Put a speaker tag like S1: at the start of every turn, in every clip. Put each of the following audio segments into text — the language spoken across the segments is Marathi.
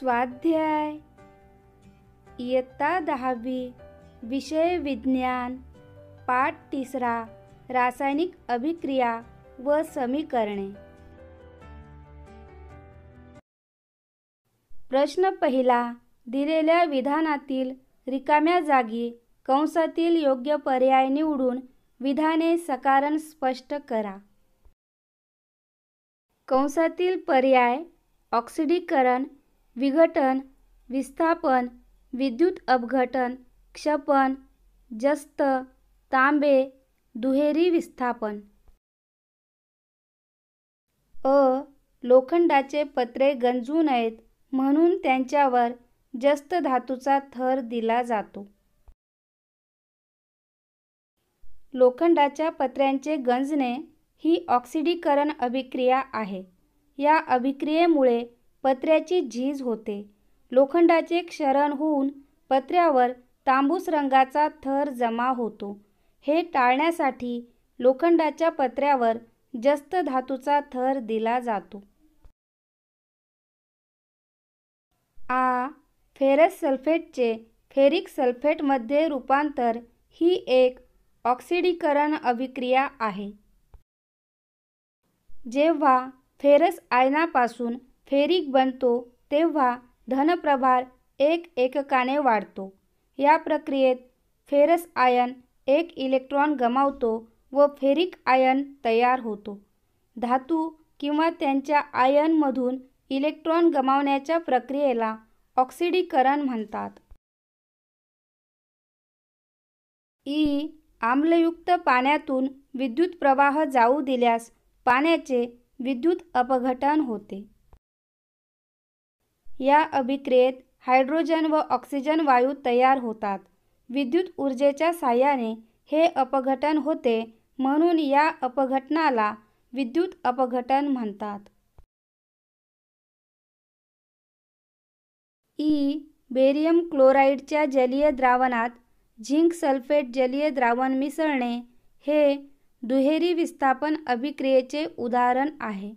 S1: स्वाध्याय. इयत्ता दहावी विषय विज्ञान पाठ तिसरा रासायनिक अभिक्रिया व समीकरणे. प्रश्न पहिला दिलेल्या विधानातील रिकाम्या जागी कंसातील योग्य पर्याय निवडून विधाने सकारण स्पष्ट करा. कंसातील पर्याय ऑक्सिडीकरण विघटन विस्थापन विद्युत अपघटन क्षपन जस्त तांबे दुहेरी विस्थापन. अ. लोखंडाचे पत्रे गंजू नयेत म्हणून त्यांच्यावर जस्त धातूचा थर दिला जातो. लोखंडाच्या पत्र्यांचे गंजणे ही ऑक्सिडीकरण अभिक्रिया आहे. या अभिक्रियेमुळे पत्र्याची झीज होते. लोखंडाचे क्षरण होऊन पत्र्यावर तांबूस रंगाचा थर जमा होतो. हे टाळण्यासाठी लोखंडाच्या पत्र्यावर जस्त धातूचा थर दिला जातो. आ. फेरस सल्फेटचे फेरिक सल्फेटमध्ये रूपांतर ही एक ऑक्सिडीकरण अभिक्रिया आहे. जेव्हा फेरस आयनापासून फेरिक बनतो तेव्हा धनप्रभार एक एककाने वाढतो. या प्रक्रियेत फेरस आयन एक इलेक्ट्रॉन गमावतो व फेरिक आयन तयार होतो. धातू किंवा त्यांच्या आयनमधून इलेक्ट्रॉन गमावण्याच्या प्रक्रियेला ऑक्सिडीकरण म्हणतात. ई आम्लयुक्त पाण्यातून विद्युत प्रवाह जाऊ दिल्यास पाण्याचे विद्युत अपघटन होते. या अभिक्रियेत हायड्रोजन व ऑक्सिजन वायू तयार होतात. विद्युत ऊर्जेच्या साह्याने हे अपघटन होते म्हणून या अपघटनाला विद्युत अपघटन म्हणतात. ई. बेरियम क्लोराईडच्या जलीय द्रावणात झिंक सल्फेट जलीय द्रावण मिसळणे हे दुहेरी विस्थापन अभिक्रियेचे उदाहरण आहे.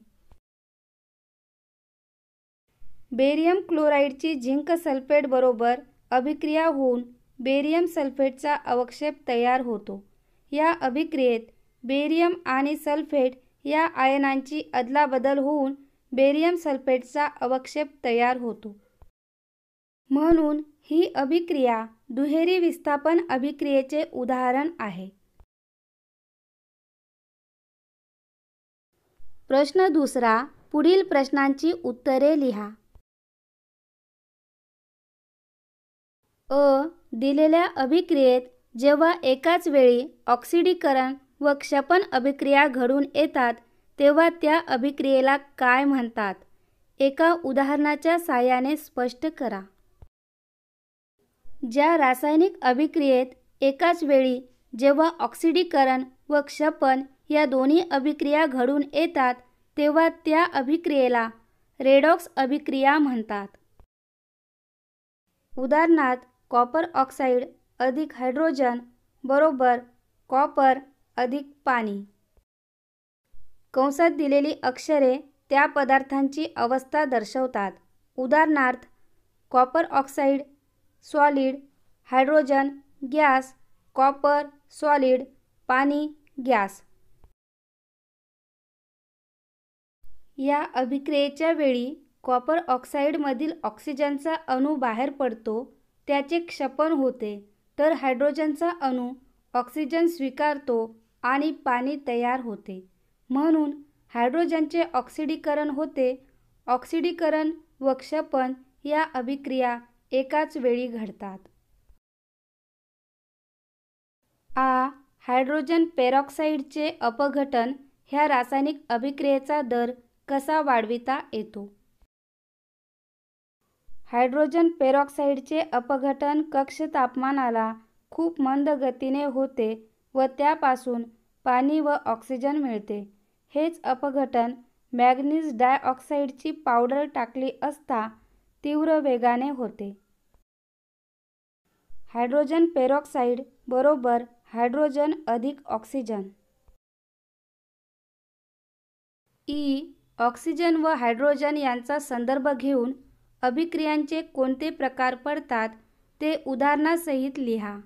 S1: बेरियम क्लोराईडची झिंक सल्फेटबरोबर अभिक्रिया होऊन बेरियम सल्फेटचा अवक्षेप तयार होतो. या अभिक्रियेत बेरियम आणि सल्फेट या आयनांची अदलाबदल होऊन बेरियम सल्फेटचा अवक्षेप तयार होतो. म्हणून ही अभिक्रिया दुहेरी विस्थापन अभिक्रियेचे उदाहरण आहे. प्रश्न दुसरा पुढील प्रश्नांची उत्तरे लिहा. अ दिलेल्या अभिक्रियेत जेव्हा एकाच वेळी ऑक्सिडीकरण व क्षपन अभिक्रिया घडून येतात तेव्हा त्या अभिक्रियेला काय म्हणतात? एका उदाहरणाच्या साहाय्याने स्पष्ट करा. ज्या रासायनिक अभिक्रियेत एकाच वेळी जेव्हा ऑक्सिडीकरण व क्षपन या दोन्ही अभिक्रिया घडून येतात तेव्हा त्या अभिक्रियेला रेडॉक्स अभिक्रिया म्हणतात. उदाहरणार्थ कॉपर ऑक्साईड अधिक हायड्रोजन बरोबर कॉपर अधिक पाणी. कंसात दिलेली अक्षरे त्या पदार्थांची अवस्था दर्शवतात. उदाहरणार्थ copper oxide solid hydrogen gas copper solid पाणी गॅस. या अभिक्रियेच्या वेळी कॉपर ऑक्साईडमधील ऑक्सिजनचा अणू बाहेर पडतो त्याचे क्षपन होते. तर हायड्रोजनचा अणू ऑक्सिजन स्वीकारतो आणि पाणी तयार होते. म्हणून हायड्रोजनचे ऑक्सिडीकरण होते. ऑक्सिडीकरण व क्षपन या अभिक्रिया एकाच वेळी घडतात. आ. हायड्रोजन पेरॉक्साईडचे अपघटन ह्या रासायनिक अभिक्रियेचा दर कसा वाढविता येतो? हायड्रोजन पेरॉक्साईडचे अपघटन कक्ष तापमानाला खूप मंद गतीने होते व त्यापासून पाणी व ऑक्सिजन मिळते. हेच अपघटन मॅग्नीज डायऑक्साईडची पावडर टाकली असता तीव्र वेगाने होते. हायड्रोजन पेरॉक्साईड बरोबर हायड्रोजन अधिक ऑक्सिजन. ई ऑक्सिजन व हायड्रोजन यांचा संदर्भ घेऊन अभिक्रियांचे कोणते प्रकार पडतात ते उदाहरणासहित लिहा.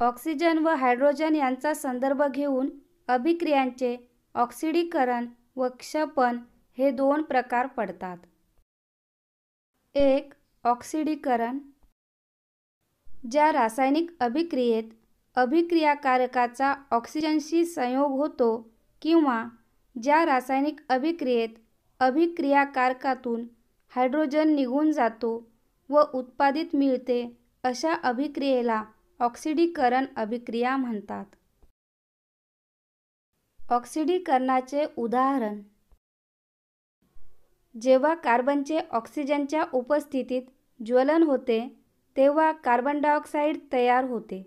S1: ऑक्सिजन व हायड्रोजन यांचा संदर्भ घेऊन अभिक्रियांचे ऑक्सिडीकरण व क्षपण हे दोन प्रकार पडतात. एक ऑक्सिडीकरण. ज्या रासायनिक अभिक्रियेत अभिक्रियाकारकाचा ऑक्सिजनशी संयोग होतो किंवा ज्या रासायनिक अभिक्रियेत अभिक्रियाकारकातून हायड्रोजन निघून जातो व उत्पादित मिळते अशा अभिक्रियेला ऑक्सिडीकरण अभिक्रिया म्हणतात. ऑक्सिडीकरणाचे उदाहरण. जेव्हा कार्बनचे ऑक्सिजनच्या उपस्थितीत ज्वलन होते तेव्हा कार्बन डायऑक्साईड तयार होते.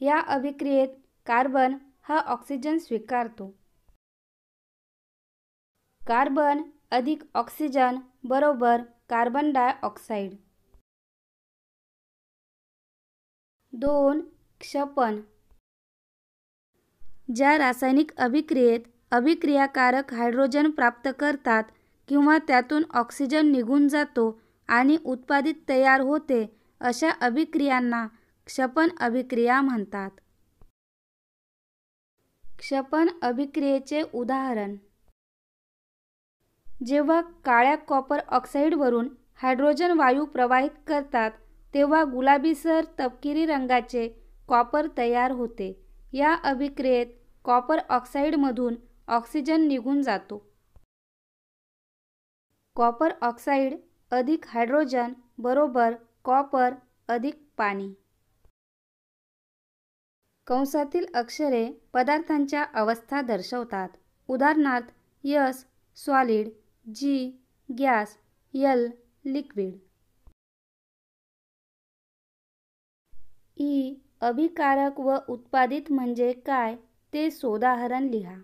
S1: या अभिक्रियेत कार्बन हा ऑक्सिजन स्वीकारतो. कार्बन अधिक ऑक्सिजन बरोबर कार्बन डायऑक्साईड. दोन क्षपन ज्या रासायनिक अभिक्रियेत अभिक्रियाकारक हायड्रोजन प्राप्त करतात किंवा त्यातून ऑक्सिजन निघून जातो आणि उत्पादित तयार होते अशा अभिक्रियांना क्षपन अभिक्रिया म्हणतात. क्षपन अभिक्रियेचे उदाहरण. जेव्हा काळ्या कॉपर ऑक्साईडवरून हायड्रोजन वायू प्रवाहित करतात तेव्हा गुलाबीसर तपकिरी रंगाचे कॉपर तयार होते. या अभिक्रियेत कॉपर ऑक्साईडमधून ऑक्सिजन निघून जातो. कॉपर ऑक्साईड अधिक हायड्रोजन बरोबर कॉपर अधिक पाणी. कंसातील अक्षरे पदार्थांच्या अवस्था दर्शवतात. उदाहरणार्थ S solid G gas L liquid. E अभिकारक व उत्पादित म्हणजे काय ते सोदाहरण लिहा.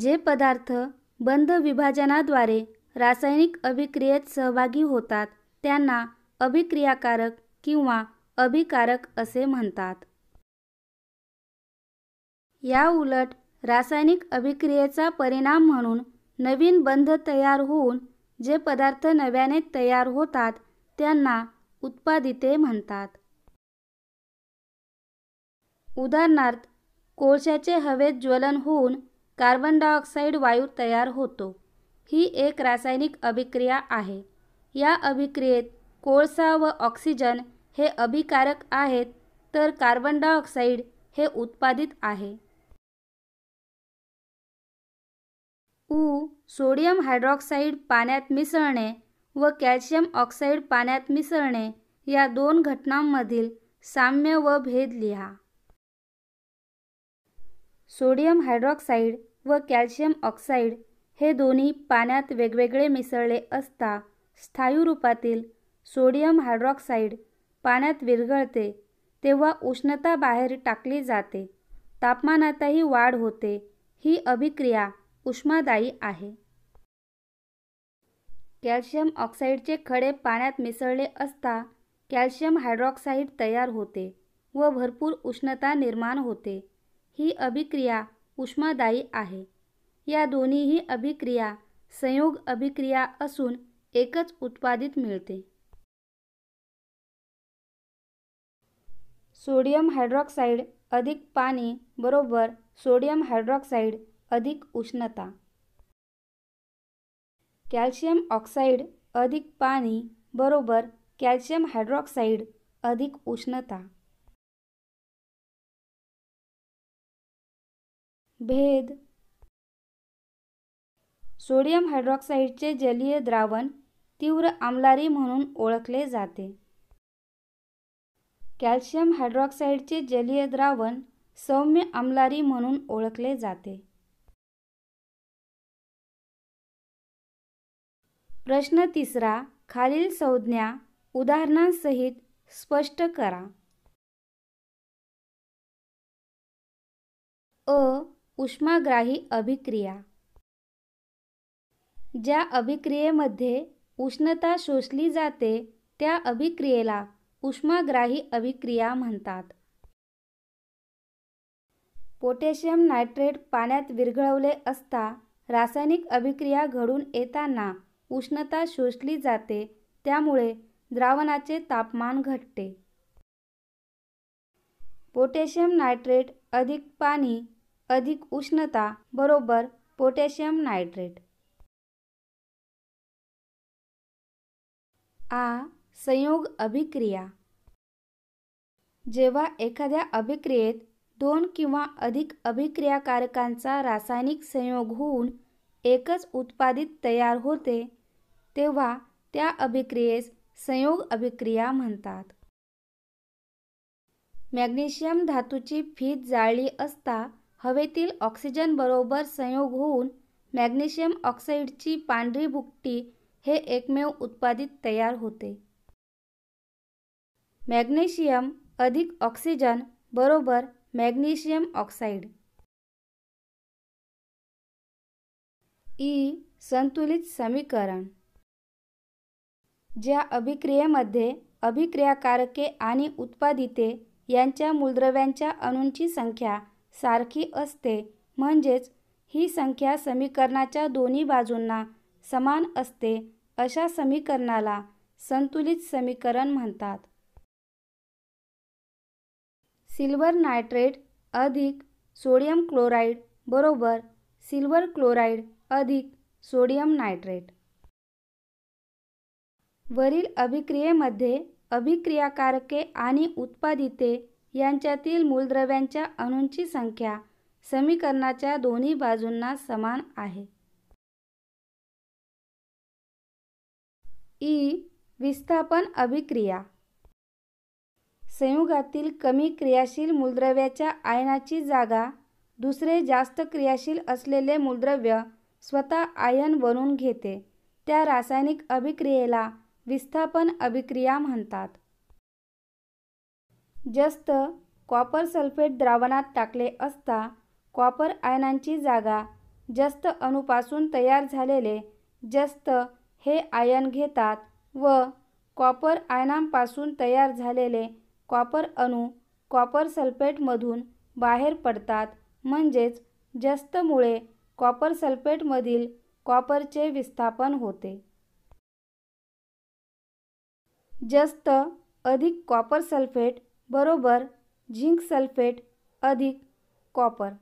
S1: जे पदार्थ बंध विभाजनाद्वारे रासायनिक अभिक्रियेत सहभागी होतात त्यांना अभिक्रियाकारक किंवा अभिकारक असे म्हणतात. या उलट रासायनिक अभिक्रियेचा परिणाम म्हणून नवीन बंध तयार होऊन जे पदार्थ नव्याने तयार होतात त्यांना उत्पादिते म्हणतात. उदाहरणार्थ कोळशाचे हवेत ज्वलन होऊन कार्बन डायऑक्साईड वायू तयार होतो. ही एक रासायनिक अभिक्रिया आहे. या अभिक्रियेत कोळसा व ऑक्सिजन हे अभिकारक आहेत तर कार्बन डायऑक्साईड हे उत्पादित आहे. उ सोडियम हायड्रॉक्साईड पाण्यात मिसळणे व कॅल्शियम ऑक्साईड पाण्यात मिसळणे या दोन घटनांमधील साम्य व भेद लिहा. सोडियम हायड्रॉक्साईड व कॅल्शियम ऑक्साईड हे दोन्ही पाण्यात वेगवेगळे मिसळले असता स्थायू रूपातील सोडियम हायड्रॉक्साईड पाण्यात विरघळते तेव्हा उष्णता बाहेर टाकली जाते. तापमानातही वाढ होते. ही अभिक्रिया उष्मादायी आहे. कॅल्शियम ऑक्साईडचे खडे पाण्यात मिसळले असता कॅल्शियम हायड्रॉक्साईड तयार होते व भरपूर उष्णता निर्माण होते. ही अभिक्रिया उष्मादायी आहे. या दोन्हीही अभिक्रिया संयोग अभिक्रिया असून एकच उत्पादित मिळते. सोडियम हायड्रॉक्साईड अधिक पाणी बरोबर सोडियम हायड्रॉक्साईड अधिक उष्णता. कॅल्शियम ऑक्साईड अधिक पाणी बरोबर कॅल्शियम हायड्रॉक्साईड अधिक उष्णता. भेद. सोडियम हायड्रॉक्साईडचे जलीय द्रावण तीव्र आमलारी म्हणून ओळखले जाते. कॅल्शियम हायड्रॉक्साईडचे जलीय द्रावण सौम्य आमलारी म्हणून ओळखले जाते. प्रश्न तिसरा खालील संज्ञा उदाहरणांसहित स्पष्ट करा. अ उष्माग्राही अभिक्रिया. ज्या अभिक्रियेमध्ये उष्णता शोषली जाते त्या अभिक्रियेला उष्माग्राही अभिक्रिया म्हणतात. पोटॅशियम नायट्रेट पाण्यात विरघळवले असता रासायनिक अभिक्रिया घडून येताना उष्णता शोषली जाते त्यामुळे द्रावणाचे तापमान घटते. पोटॅशियम नायट्रेट अधिक पाणी अधिक उष्णता बरोबर पोटॅशियम नायट्रेट. आ. संयोग अभिक्रिया. जेव्हा एखाद्या अभिक्रियेत दोन किंवा अधिक अभिक्रियाकारकांचा रासायनिक संयोग होऊन एकच उत्पादित तयार होते तेव्हा त्या अभिक्रियेस संयोग अभिक्रिया म्हणतात. मॅग्नेशियम धातूची फीत जाळली असता हवेतील ऑक्सिजन बरोबर संयोग होऊन मॅग्नेशियम ऑक्साईडची पांढरी भुकटी हे एकमेव उत्पादित तयार होते. मॅग्नेशियम अधिक ऑक्सिजन बरोबर मॅग्नेशियम ऑक्साईड. ई संतुलित समीकरण. ज्या अभिक्रियेमध्ये अभिक्रियाकारके आणि उत्पादिते यांच्या मूलद्रव्यांच्या अणूंची संख्या सारखी असते म्हणजेच ही संख्या समीकरणाच्या दोन्ही बाजूंना समान असते अशा समीकरणाला संतुलित समीकरण म्हणतात. सिल्वर नायट्रेट अधिक सोडियम क्लोराईड बरोबर सिल्वर क्लोराईड अधिक सोडियम नायट्रेट. वरील अभिक्रियेमध्ये अभिक्रियाकारके आणि उत्पादिते यांच्यातील मूलद्रव्यांच्या अणूंची संख्या समीकरणाच्या दोन्ही बाजूंना समान आहे. ई. विस्थापन अभिक्रिया. संयुगातील कमी क्रियाशील मूलद्रव्याच्या आयनाची जागा दुसरे जास्त क्रियाशील असलेले मूलद्रव्य स्वतः आयन बनवून घेते. त्या रासायनिक अभिक्रियेला विस्थापन अभिक्रिया म्हणतात. जस्त कॉपर सल्फेट द्रावणात टाकले असता कॉपर आयनांची जागा जस्त अणूपासून तयार झालेले जस्त हे आयन घेतात व कॉपर आयनांपासून तयार झालेले कॉपर अणू कॉपर सल्फेटमधून बाहेर पडतात. म्हणजेच जस्तमुळे कॉपर सल्फेटमधील कॉपरचे विस्थापन होते. जस्त अधिक कॉपर सल्फेट बरोबर झिंक सल्फेट अधिक कॉपर.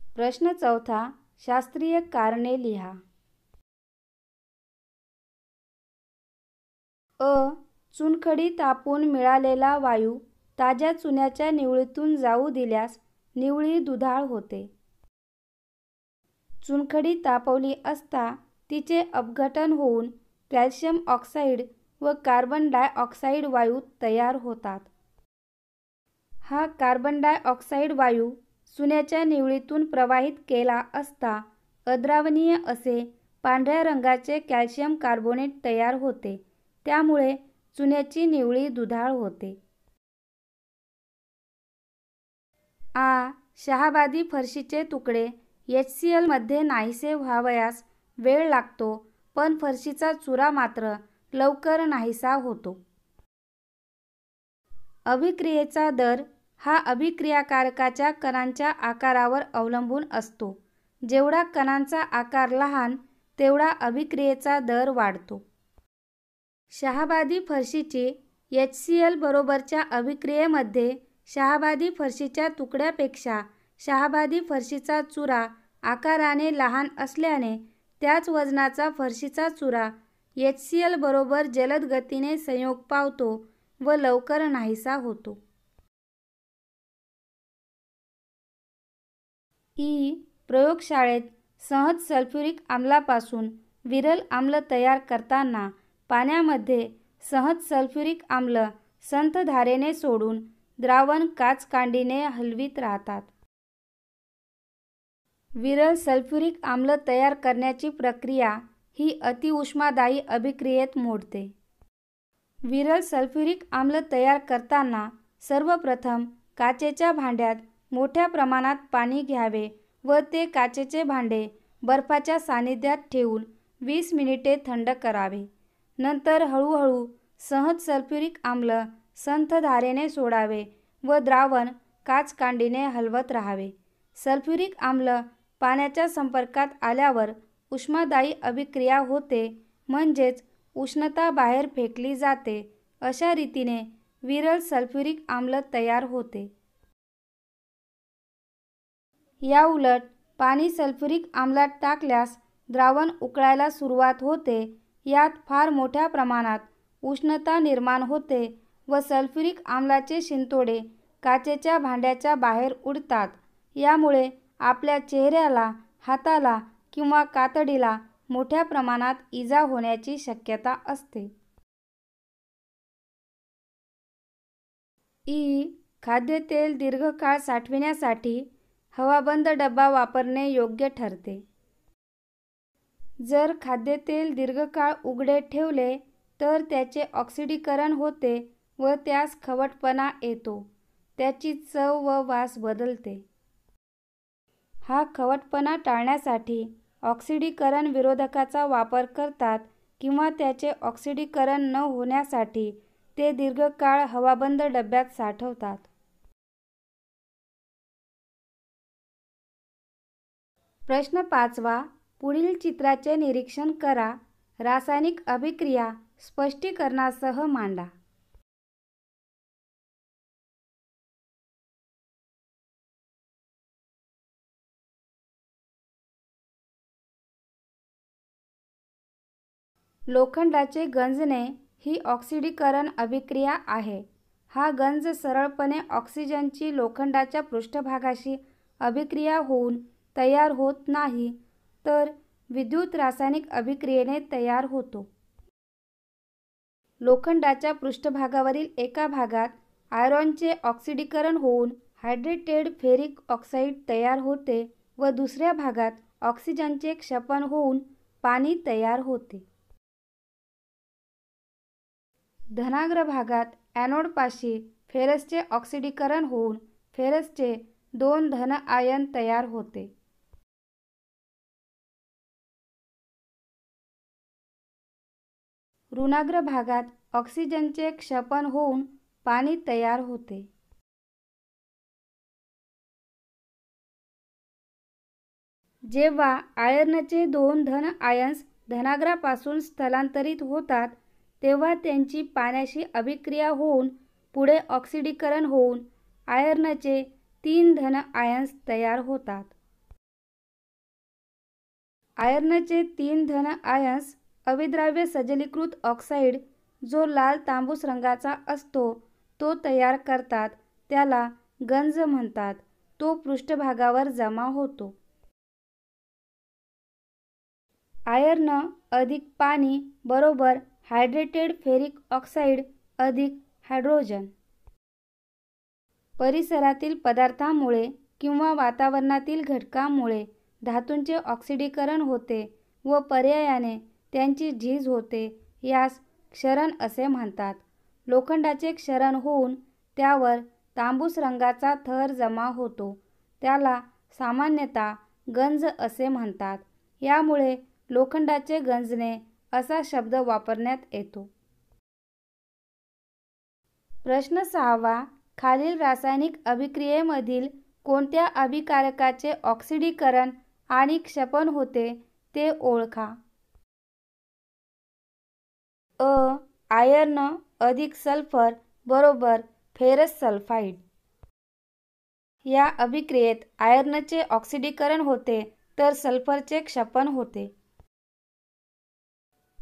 S1: प्रश्न चौथा शास्त्रीय कारणे लिहा. अ चुनखडी तापून मिळालेला वायू ताज्या चुन्याच्या निवळीतून जाऊ दिल्यास निवळी दुधाळ होते. चुनखडी तापवली असता तिचे अपघटन होऊन कॅल्शियम ऑक्साईड व कार्बन डायऑक्साईड वायू तयार होतात. हा कार्बन डायऑक्साईड वायू चुन्याच्या निवळीतून प्रवाहित केला असता अद्रावणीय असे पांढऱ्या रंगाचे कॅल्शियम कार्बोनेट तयार होते. त्यामुळे चुन्याची निवळी दुधाळ होते. आ शहाबादी फरशीचे तुकडे एच सी एलमध्ये नाहीसे व्हावयास वेळ लागतो पण फरशीचा चुरा मात्र लवकर नाहीसा होतो. अभिक्रियेचा दर हा अभिक्रियाकारकाच्या कणांच्या आकारावर अवलंबून असतो. जेवढा कणांचा आकार लहान तेवढा अभिक्रियेचा दर वाढतो. शहाबादी फरशीची एच सी एल बरोबरच्या अभिक्रियेमध्ये शहाबादी फरशीच्या तुकड्यापेक्षा शहाबादी फरशीचा चुरा आकाराने लहान असल्याने त्याच वजनाचा फरशीचा चुरा एच सी एल बरोबर जलद गतीने संयोग पावतो व लवकर नाहीसा होतो. ई प्रयोगशाळेत सहज सल्फ्युरिक आम्लापासून विरल आम्ल तयार करताना पाण्यामध्ये सहज सल्फ्युरिक आम्ल संतधारेने सोडून द्रावण काचकांडीने हलवीत राहतात. विरल सल्फ्युरिक आम्ल तयार करण्याची प्रक्रिया ही अतिउष्मादायी अभिक्रियेत मोडते. विरल सल्फ्युरिक आम्ल तयार करताना सर्वप्रथम काचेच्या भांड्यात मोठ्या प्रमाणात पाणी घ्यावे व ते काचेचे भांडे बर्फाच्या सानिध्यात ठेवून वीस मिनिटे थंड करावे. नंतर हळूहळू सहज सल्फ्युरिक आम्ल संथधारेने सोडावे व द्रावण काचकांडीने हलवत राहावे. सल्फ्युरिक आम्ल पाण्याच्या संपर्कात आल्यावर उष्मादायी अभिक्रिया होते म्हणजेच उष्णता बाहेर फेकली जाते अशा रीतीने विरल सल्फ्युरिक आम्ल तयार होते. याउलट पाणी सल्फ्युरिक आम्लात टाकल्यास द्रावण उकळायला सुरुवात होते यात फार मोठ्या प्रमाणात उष्णता निर्माण होते व सल्फ्युरिक आम्लाचे शिंतोडे काचेच्या भांड्याच्या बाहेर उडतात. यामुळे आपल्या चेहऱ्याला हाताला किंवा कातडीला मोठ्या प्रमाणात इजा होण्याची शक्यता असते. इ खाद्यतेल दीर्घकाळ साठविण्यासाठी हवाबंद डबा वापरणे योग्य ठरते. जर खाद्यतेल दीर्घकाळ उघडे ठेवले तर त्याचे ऑक्सिडीकरण होते व त्यास खवटपणा येतो. त्याची चव व वास बदलते. हा खवटपणा टाळण्यासाठी ऑक्सिडीकरण विरोधकाचा वापर करतात किंवा त्याचे ऑक्सिडीकरण न होण्यासाठी ते दीर्घकाळ हवाबंद डब्यात साठवतात. प्रश्न पाचवा पुढील चित्राचे निरीक्षण करा. रासायनिक अभिक्रिया स्पष्टीकरणासह मांडा. लोखंडाचे गंजणे ही ऑक्सिडीकरण अभिक्रिया आहे. हा गंज सरळपणे ऑक्सिजनची लोखंडाच्या पृष्ठभागाशी अभिक्रिया होऊन तयार होत नाही तर विद्युत रासायनिक अभिक्रियेने तयार होतो. लोखंडाच्या पृष्ठभागावरील एका भागात आयरॉनचे ऑक्सिडीकरण होऊन हायड्रेटेड फेरिक ऑक्साईड तयार होते व दुसऱ्या भागात ऑक्सिजनचे क्षपन होऊन पाणी तयार होते. धनाग्र भागात ॲनोडपाशी फेरसचे ऑक्सिडीकरण होऊन फेरसचे दोन धन आयन तयार होते. ऋणाग्र भागात ऑक्सिजनचे क्षपन होऊन पाणी तयार होते. जेव्हा आयर्नचे दोन धन आयन्स धनाग्रापासून स्थलांतरित होतात तेव्हा त्यांची पाण्याशी अभिक्रिया होऊन पुढे ऑक्सिडीकरण होऊन आयर्नचे तीन धन आयन्स तयार होतात. आयर्नचे तीन धन आयन्स अविद्राव्य सजलीकृत ऑक्साईड जो लाल तांबूस रंगाचा असतो तो तयार करतात त्याला गंज म्हणतात तो पृष्ठभागावर जमा होतो. आयर्न अधिक पाणी बरोबर हायड्रेटेड फेरिक ऑक्साईड अधिक हायड्रोजन. परिसरातील पदार्थामुळे किंवा वातावरणातील घटकामुळे धातूंचे ऑक्सिडीकरण होते व पर्यायाने त्यांची झीज होते यास क्षरण असे म्हणतात. लोखंडाचे क्षरण होऊन त्यावर तांबूस रंगाचा थर जमा होतो. त्याला सामान्यतः गंज असे म्हणतात. यामुळे लोखंडाचे गंजणे असा शब्द वापरण्यात येतो. प्रश्न सहावा. खालील रासायनिक अभिक्रियेमधील कोणत्या अभिकारकाचे ऑक्सिडीकरण आणि क्षपन होते ते ओळखा. अ. आयर्न अधिक सल्फर बरोबर फेरस सल्फाईड. या अभिक्रियेत आयर्नचे ऑक्सिडीकरण होते तर सल्फरचे क्षपन होते.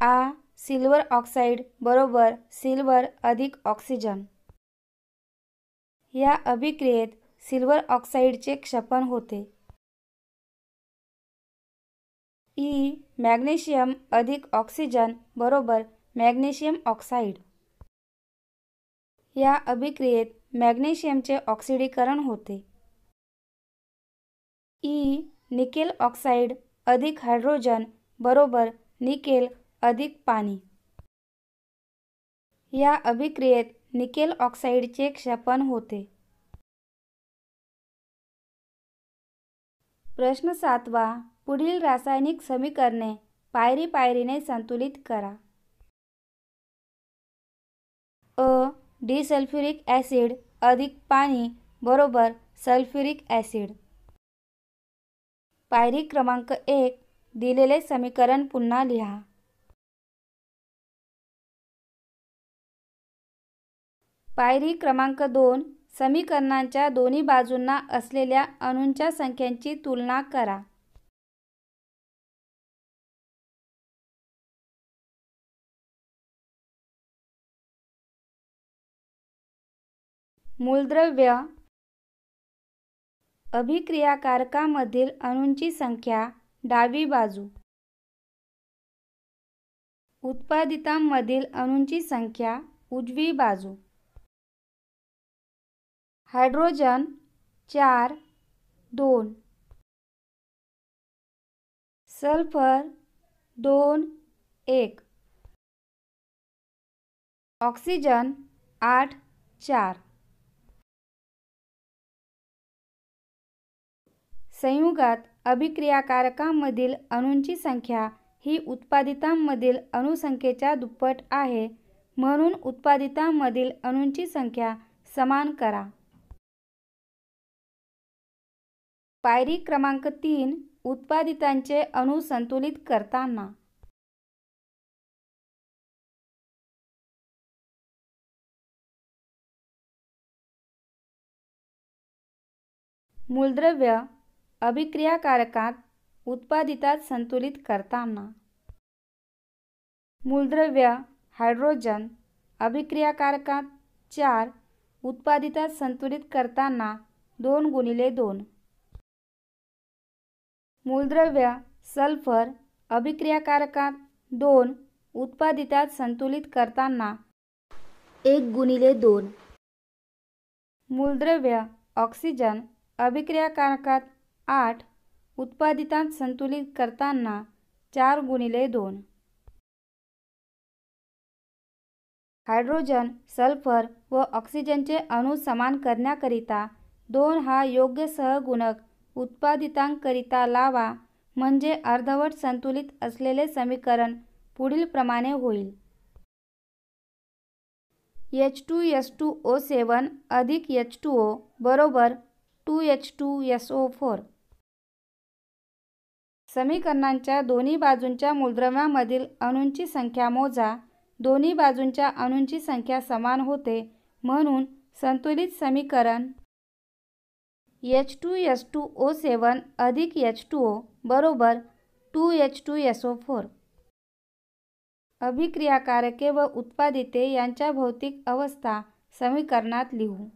S1: आ सिल्वर ऑक्साईड बरोबर सिल्वर अधिक ऑक्सिजन. या अभिक्रियेत सिल्वर ऑक्साईडचे क्षपन होते. ई मॅग्नेशियम अधिक ऑक्सिजन बरोबर मॅग्नेशियम ऑक्साईड. या अभिक्रियेत मॅग्नेशियमचे ऑक्सिडीकरण होते. ई निकेल ऑक्साईड अधिक हायड्रोजन बरोबर निकेल अधिक पाणी. या अभिक्रियेत निकेल ऑक्साईडचे क्षपन होते. प्रश्न सातवा पुढील रासायनिक समीकरणे पायरी पायरीने संतुलित करा. अ डिसल्फ्युरिक ॲसिड अधिक पाणी बरोबर सल्फ्युरिक ॲसिड. पायरी क्रमांक एक दिलेले समीकरण पुन्हा लिहा. पायरी क्रमांक दोन समीकरणांच्या दोन्ही बाजूंना असलेल्या अणूंच्या संख्यांची तुलना करा. मूलद्रव्य अभिक्रियाकारकामधील अणूंची संख्या डावी बाजू. उत्पादितांमधील अणूंची संख्या उजवी बाजू. हायड्रोजन चार दोन. सल्फर दोन एक. ऑक्सिजन आठ चार. संयुगात अभिक्रियाकारकांमधील अणूंची संख्या ही उत्पादितांमधील अणुसंख्येच्या दुप्पट आहे म्हणून उत्पादितांमधील अणूंची संख्या समान करा. पायरी क्रमांक तीन उत्पादितांचे अणू संतुलित करताना. मूलद्रव्य अभिक्रियाकारकात उत्पादितात संतुलित करताना. मूलद्रव्य हायड्रोजन अभिक्रियाकारकात चार उत्पादितात संतुलित करताना दोन गुणिले दोन. मूलद्रव्य सल्फर अभिक्रियाकारकात दोन उत्पादितात संतुलित करताना. एक गुणिले दोन. मूलद्रव्य ऑक्सिजन अभिक्रियाकारकात आठ उत्पादितात संतुलित करताना चार गुणिले दोन. हायड्रोजन सल्फर व ऑक्सिजनचे अणू समान करण्याकरिता दोन हा योग्य सहगुणक उत्पादितांकरिता लावा म्हणजे अर्धवट संतुलित असलेले समीकरण पुढीलप्रमाणे होईल. H two S two O seven अधिक एच टू ओ बरोबर two H two S O four समीकरणांच्या दोन्ही बाजूंच्या मूलद्रव्यामधील अणूंची संख्या मोजा. दोन्ही बाजूंच्या अणूंची संख्या समान होते म्हणून संतुलित समीकरण H two S two O seven अधिक एच टू ओ बरोबर two H two S O four अभिक्रियाकारके व उत्पादिते यांच्या भौतिक अवस्था समीकरणात लिहू.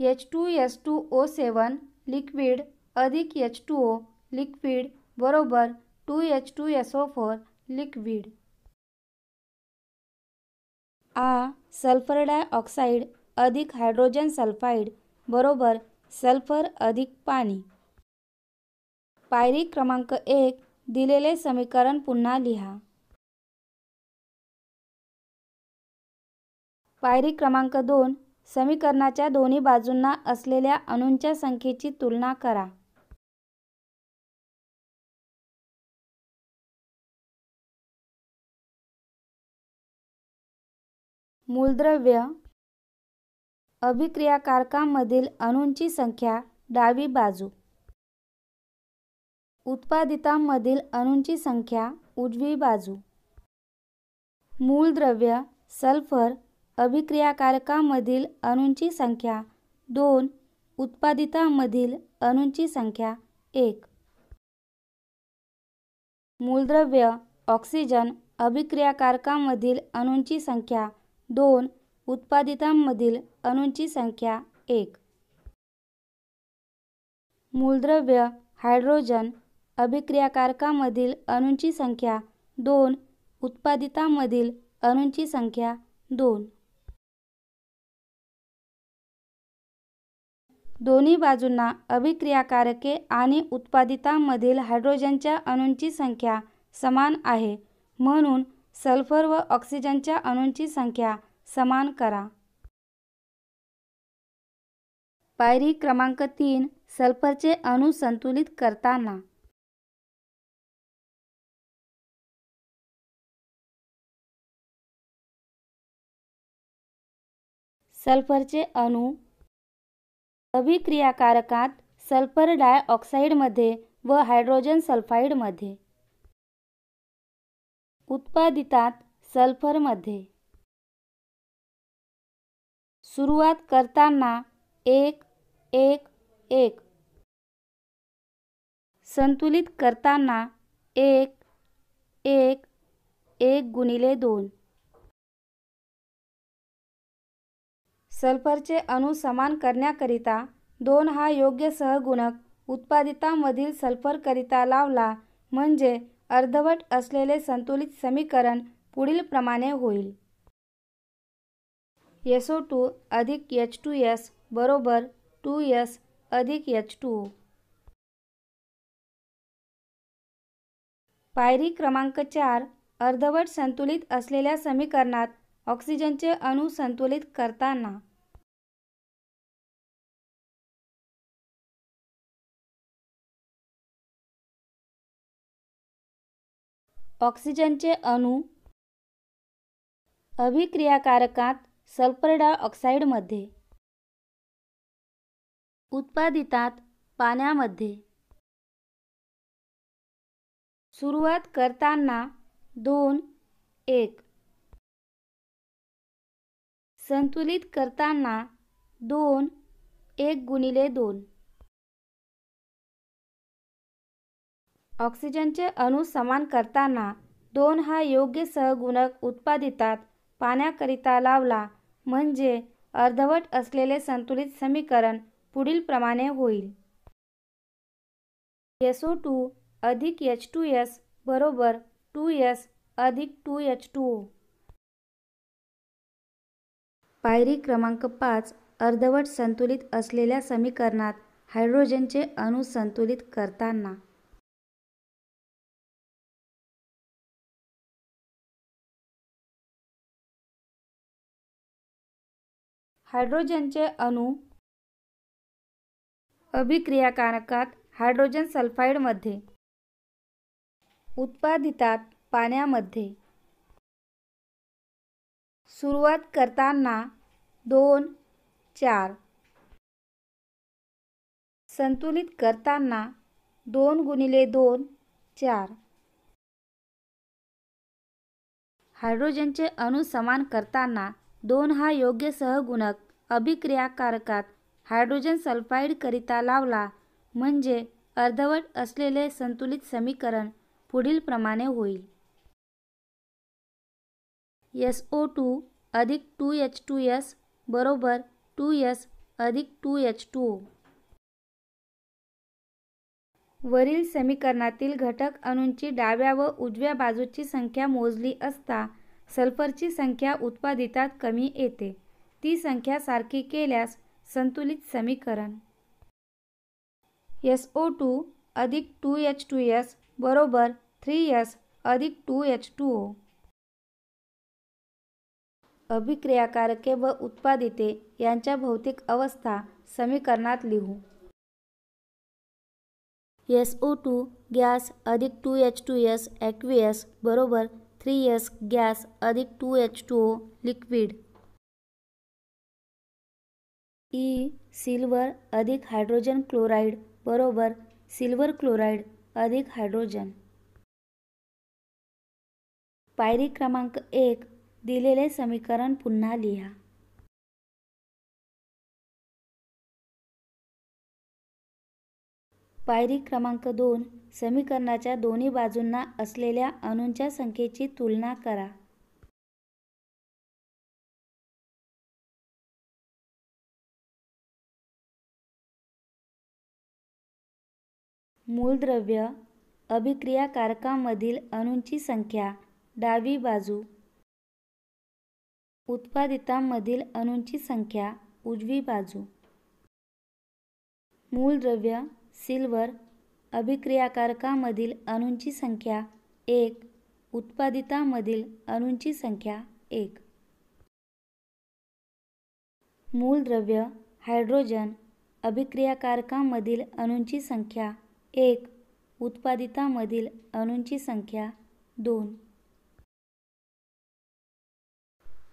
S1: H two S two O seven liquid अधिक एच टू ओ लिक्विड बरोबर two H two S O four liquid आ सल्फर डायऑक्साईड अधिक हायड्रोजन सल्फाईड बरोबर सल्फर अधिक पाणी. पायरी क्रमांक एक दिलेले समीकरण पुन्हा लिहा. पायरी क्रमांक दोन समीकरणाच्या दोन्ही बाजूंना असलेल्या अणूंच्या संख्येची तुलना करा. मूलद्रव्य अभिक्रियाकारकांमधील अणूंची संख्या डावी बाजू. उत्पादितांमधील अणूंची संख्या उजवी बाजू. मूलद्रव्य सल्फर अभिक्रियाकारकांमधील अणूंची संख्या दोन उत्पादितांमधील अणूंची संख्या एक. मूलद्रव्य ऑक्सिजन अभिक्रियाकारकांमधील अणूंची संख्या दोन उत्पादितांमधील अणूंची संख्या एक. मूलद्रव्य हायड्रोजन अभिक्रियाकारकामधील अणूंची संख्या दोन उत्पादितांमधील अणूंची संख्या दोन. दोन्ही बाजूंना अभिक्रियाकारके आणि उत्पादितांमधील हायड्रोजनच्या अणूंची संख्या समान आहे म्हणून सल्फर व ऑक्सिजनच्या अणूंची संख्या समान करा. पायरी क्रमांक तीन सल्फरचे अणू संतुलित करताना. सल्फरचे अणू अभिक्रियाकारकात सल्फर डायऑक्साईडमध्ये व हायड्रोजन सल्फाईडमध्ये. उत्पादितात सल्फरमध्ये. सुरुवात करताना एक एक एक. संतुलित करताना एक एक एक गुणिले दोन. सल्फरचे अणू समान करण्याकरिता दोन हा योग्य सहगुणक उत्पादितामधील सल्फरकरिता लावला म्हणजे अर्धवट असलेले संतुलित समीकरण पुढीलप्रमाणे होईल. एसओ टू अधिक एच टू एस बरोबर टू एस अधिक एच टू पायरी क्रमांक चार अर्धवट संतुलित असलेल्या समीकरणात ऑक्सिजनचे अणू संतुलित करताना. ऑक्सिजनचे अणू अभिक्रियाकारकात सल्फर डायऑक्साईडमध्ये उत्पादितात पाण्यामध्ये. सुरुवात करताना दोन एक. संतुलित करताना दोन एक गुणिले दोन. ऑक्सिजनचे अणू समान करताना दोन हा योग्य सहगुणक उत्पादितात पाण्याकरिता लावला म्हणजे अर्धवट असलेले संतुलित समीकरण पुढीलप्रमाणे होईल. एसओ टू अधिक एच टू एस बरोबर टू एस अधिक टू एच टू ओ पायरी क्रमांक पाच अर्धवट संतुलित असलेल्या समीकरणात हायड्रोजनचे अणू संतुलित करताना. हायड्रोजनचे अणू अभिक्रियाकारकात हायड्रोजन सल्फाईडमध्ये उत्पादितात पाण्यामध्ये. सुरुवात करताना दोन चार. संतुलित करताना दोन गुणिले दोन चार. हायड्रोजनचे अणू समान करताना दोन हा योग्य सहगुणक अभिक्रियाकारकात हायड्रोजन सल्फाईडकरिता लावला म्हणजे अर्धवट असलेले संतुलित समीकरण पुढीलप्रमाणे होईल. एस ओ टू अधिक टू एच टू एस बरोबर टू एस अधिक टू एच टू. ओ वरील समीकरणातील घटक अणूंची डाव्या व उजव्या बाजूची संख्या मोजली असता सल्फरची संख्या उत्पादितात कमी येते. ती संख्या सारखी केल्यास संतुलित समीकरण. एस ओ टू अधिक टू एच टू एस बरोबर थ्री एस अधिक टू एच टू ओ. अभिक्रियाकारके व उत्पादिते यांच्या भौतिक अवस्था समीकरणात लिहू. एस ओ टू गॅस अधिक two H two S aqueous बरोबर थ्री एस गॅस अधिक two H two O liquid. E silver अधिक हायड्रोजन क्लोराईड बरोबर सिल्वर क्लोराईड अधिक हायड्रोजन. पायरी क्रमांक एक दिलेले समीकरण पुन्हा लिहा. पायरी क्रमांक दोन समीकरणाच्या दोन्ही बाजूंना असलेल्या अणूंच्या संख्येची तुलना करा. मूलद्रव्य अभिक्रियाकारकामधील अणूंची संख्या डावी बाजू. उत्पादितांमधील अणूंची संख्या उजवी बाजू. मूलद्रव्य सिल्वर अभिक्रियाकारकामधील अणूंची संख्या एक उत्पादितामधील अणूंची संख्या एक. मूलद्रव्य हायड्रोजन अभिक्रियाकारकामधील अणूंची संख्या एक उत्पादितामधील अणूंची संख्या दोन.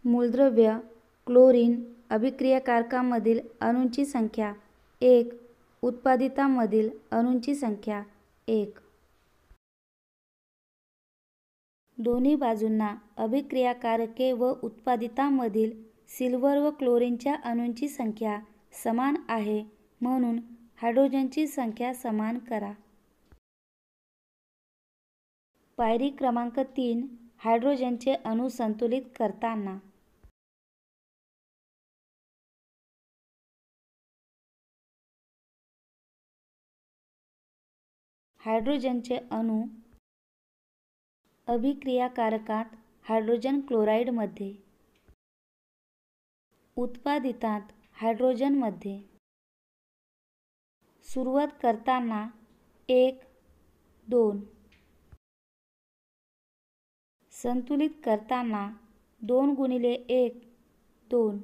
S1: मूलद्रव्य क्लोरीन अभिक्रियाकारकामधील अणूंची संख्या एक उत्पादितांमधील अणूंची संख्या एक. दोन्ही बाजूंना अभिक्रियाकारके व उत्पादितांमधील सिल्वर व क्लोरीनच्या अणूंची संख्या समान आहे म्हणून हायड्रोजनची संख्या समान करा. पायरी क्रमांक तीन हायड्रोजनचे अणू संतुलित करताना. हायड्रोजनचे अणू अभिक्रियाकारकात हायड्रोजन क्लोराईडमध्ये उत्पादितात हायड्रोजनमध्ये. सुरुवात करताना एक दोन. संतुलित करताना दोन गुणिले एक दोन.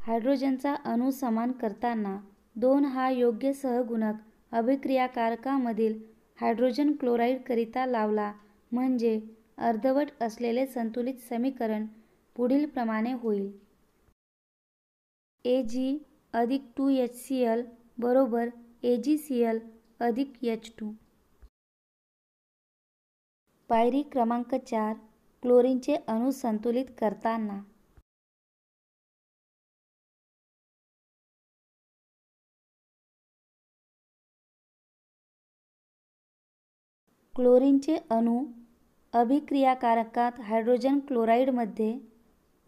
S1: हायड्रोजनचा अणू समान करताना दोन हा योग्य सहगुणक अभिक्रियाकारकामधील हायड्रोजन क्लोराईडकरिता लावला म्हणजे अर्धवट असलेले संतुलित समीकरण पुढीलप्रमाणे होईल. ए जी अधिक टू एच सी एल बरोबर ए जी सी एल अधिक एच टू. पायरी क्रमांक चार क्लोरीनचे अणू संतुलित करताना. क्लोरीनचे अणू अभिक्रियाकारकात हायड्रोजन क्लोराईडमध्ये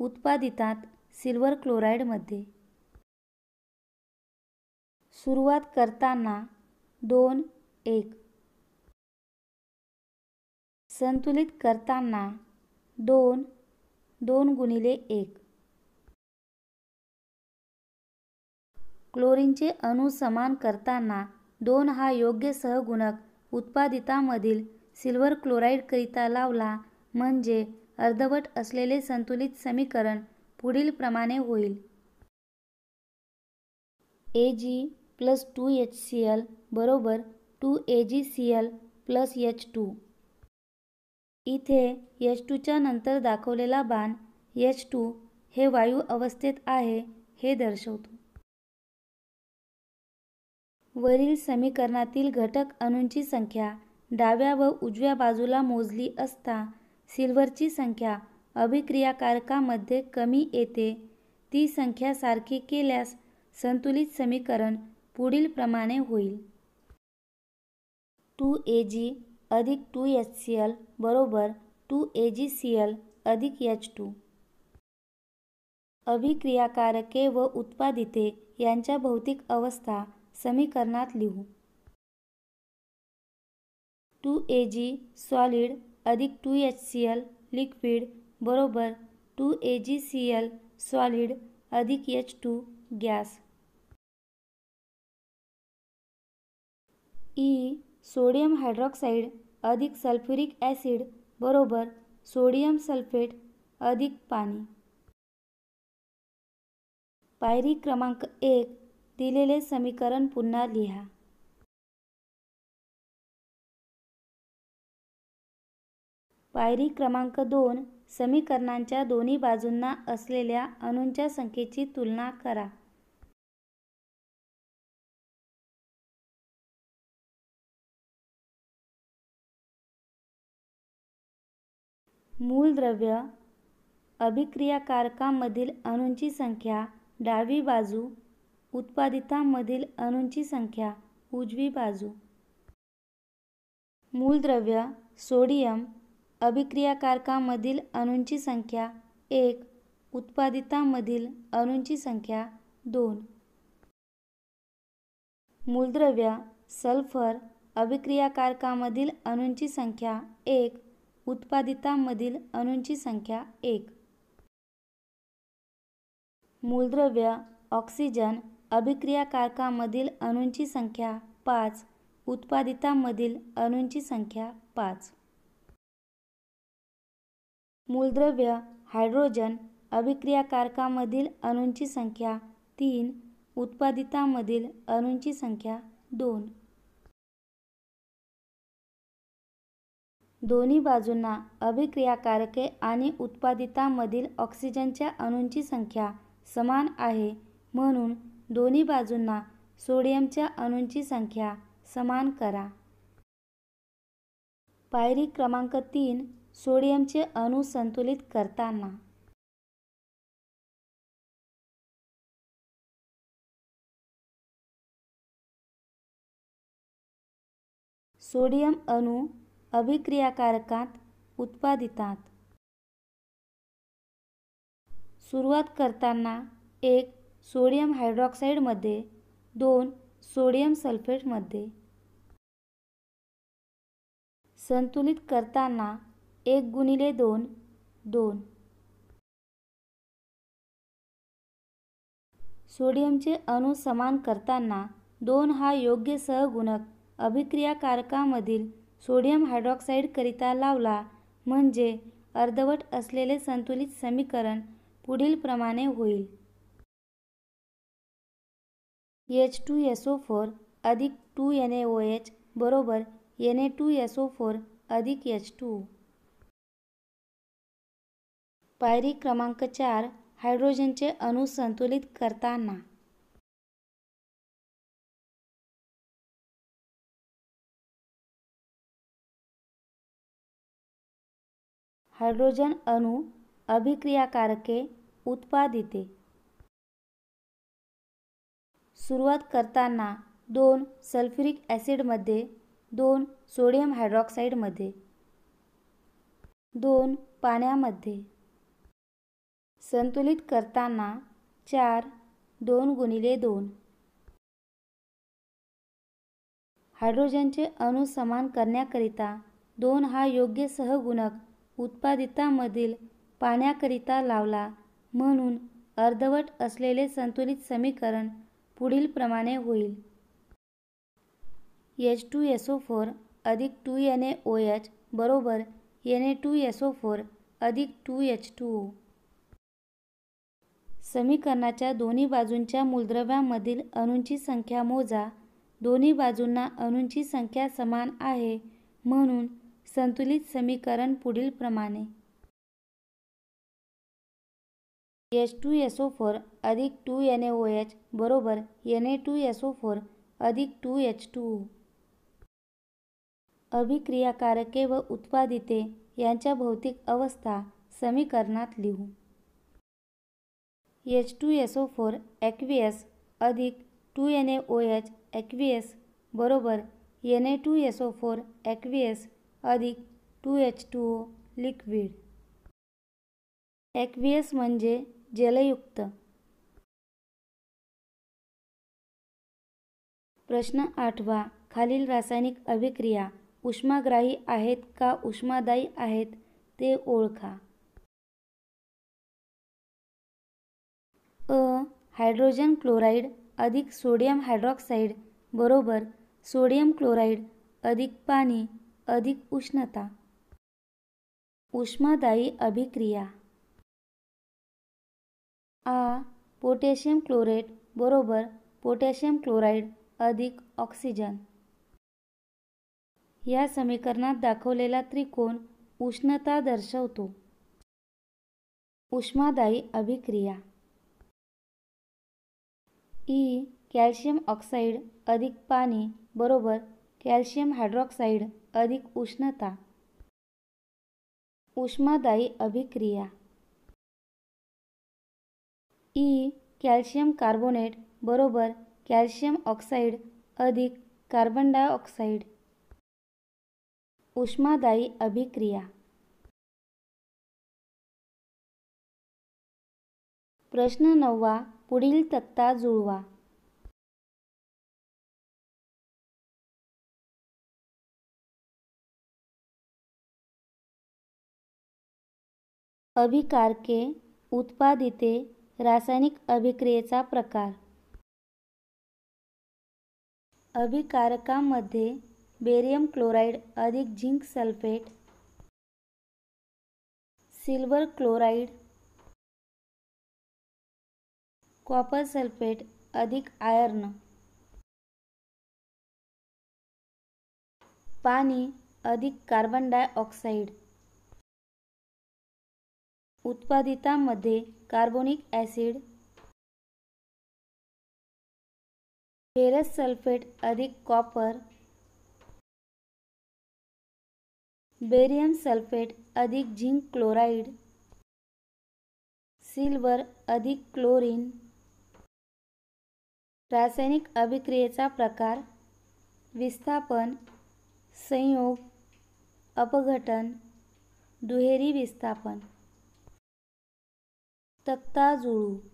S1: उत्पादितात सिल्वर क्लोराईडमध्ये. सुरुवात करताना दोन एक. संतुलित करताना दोन दोन गुणिले एक. क्लोरीनचे अणू समान करताना दोन हा योग्य सहगुणक उत्पादितामधील सिल्वर क्लोराईडकरिता लावला म्हणजे अर्धवट असलेले संतुलित समीकरण पुढीलप्रमाणे होईल. A G plus two H C L बरोबर two A G C L plus H two इथे एच टूच्या नंतर दाखवलेला बाण एच टू हे वायू अवस्थेत आहे हे दर्शवतो. वरील समीकरणातील घटक अणूंची संख्या डाव्या व उजव्या बाजूला मोजली असता सिल्वरची संख्या अभिक्रियाकारकामध्ये कमी येते. ती संख्या सारखी केल्यास संतुलित समीकरण पुढीलप्रमाणे होईल. टू ए जी अधिक टू एच सी एल बरोबर two A G C L अधिक एच टू. अभिक्रियाकारके व उत्पादिते यांच्या भौतिक अवस्था समीकरणात लिहू. टू ए जी सॉलिड अधिक two H C L liquid बरोबर two A G C L solid अधिक एच टू गॅस ई सोडियम हायड्रॉक्साईड अधिक सल्फ्युरिक ॲसिड बरोबर सोडियम सल्फेट अधिक पाणी. पायरी क्रमांक एक दिलेले समीकरण पुन्हा लिहा. पायरी क्रमांक दोन समीकरणांच्या दोन्ही बाजूंना असलेल्या अणूंच्या संख्येची तुलना करा. मूलद्रव्य अभिक्रियाकारकामधील अणूंची संख्या डावी बाजू उत्पादितांमधील अणूंची संख्या उजवी बाजू. मूलद्रव्य सोडियम अभिक्रियाकारकामधील अणूंची संख्या एक. उत्पादितांमधील अणूंची संख्या दोन. मूलद्रव्य सल्फर अभिक्रियाकारकामधील अणूंची संख्या एक. उत्पादितांमधील अणूंची संख्या एक. मूलद्रव्य ऑक्सिजन अभिक्रियाकारकामधील अणूंची संख्या पाच उत्पादितांमधील अणूंची संख्या पाच. मूलद्रव्य हायड्रोजन अभिक्रियाकारकामधील अणूंची संख्या तीन उत्पादितांमधील अणूंची संख्या दोन. दोन्ही बाजूंना अभिक्रियाकारके आणि उत्पादितांमधील ऑक्सिजनच्या अणूंची संख्या समान आहे म्हणून दोन्ही बाजूंना सोडियमच्या अणूंची संख्या समान करा. पायरी क्रमांक तीन सोडियमचे अणू संतुलित करताना. सोडियम अणू अभिक्रियाकारकात उत्पादितात. सुरुवात करताना एक सोडियम हायड्रॉक्साईडमध्ये दोन सोडियम सल्फेटमध्ये. संतुलित करताना एक गुणिले दोन दोन. सोडियमचे अणू समान करताना दोन हा योग्य सहगुणक अभिक्रियाकारकामधील सोडियम हायड्रॉक्साईडकरिता लावला म्हणजे अर्धवट असलेले संतुलित समीकरण पुढीलप्रमाणे होईल. H two S O four अधिक two N A O H बरोबर N A two S O four अधिक एच टू पायरी क्रमांक चार हायड्रोजनचे अणू संतुलित करताना. हायड्रोजन अणू अभिक्रियाकारके उत्पादिते. सुरुवात करताना दोन सल्फ्युरिक ॲसिडमध्ये दोन सोडियम हायड्रॉक्साईडमध्ये दोन पाण्यामध्ये. संतुलित करताना चार दोन गुणिले दोन. हायड्रोजनचे अणू समान करण्याकरिता दोन हा योग्य सहगुणक उत्पादितामधील पाण्याकरिता लावला म्हणून अर्धवट असलेले संतुलित समीकरण पुढीलप्रमाणे होईल. H two S O four अधिक two N A O H बरोबर N A two S O four अधिक टू एच टू ओ समीकरणाच्या दोन्ही बाजूंच्या मूलद्रव्यांमधील अणूंची संख्या मोजा. दोन्ही बाजूंना अणूंची संख्या समान आहे म्हणून संतुलित समीकरण पुढीलप्रमाणे. H two S O four अधिक two N A O H बरोबर N A two S O four अधिक टू एच टू अभिक्रियाकारके व उत्पादिते यांच्या भौतिक अवस्था समीकरणात लिहू. H two S O four aqueous अधिक two N A O H aqueous बरोबर N A two S O four aqueous अधिक two H two O liquid aqueous म्हणजे जलयुक्त. प्रश्न आठवा. खालील रासायनिक अभिक्रिया उष्माग्राही आहेत का उष्मादायी आहेत ते ओळखा. अ. हायड्रोजन क्लोराईड अधिक सोडियम हायड्रॉक्साईड बरोबर सोडियम क्लोराईड अधिक पाणी अधिक उष्णता. उष्मादायी अभिक्रिया. आ पोटॅशियम क्लोरेट बरोबर पोटॅशियम क्लोराईड अधिक ऑक्सिजन. या समीकरणात दाखवलेला त्रिकोण उष्णता दर्शवतो. उष्मादायी अभिक्रिया. ई कॅल्शियम ऑक्साईड अधिक पाणी बरोबर कॅल्शियम हायड्रॉक्साईड अधिक उष्णता. उष्मादायी अभिक्रिया. ई कॅल्शियम कार्बोनेट बरोबर कॅल्शियम ऑक्साईड अधिक कार्बन डायऑक्साईड. उष्मादायी अभिक्रिया. प्रश्न नववा पुढील तक्ता जुळवा. अभिकारके उत्पादिते रासायनिक अभिक्रियेचा प्रकार. अभिकारकामध्ये बेरियम क्लोराईड अधिक zinc sulphate silver chloride copper sulphate अधिक आयर्न. पाणी अधिक कार्बन डायऑक्साईड. उत्पादितामध्ये कार्बोनिक ॲसिड फेरस सल्फेट अधिक कॉपर बेरियम सल्फेट अधिक झिंक क्लोराईड सिल्वर अधिक क्लोरीन रासायनिक अभिक्रियेचा प्रकार विस्थापन संयोग अपघटन दुहेरी विस्थापन. तक्ता जुळू.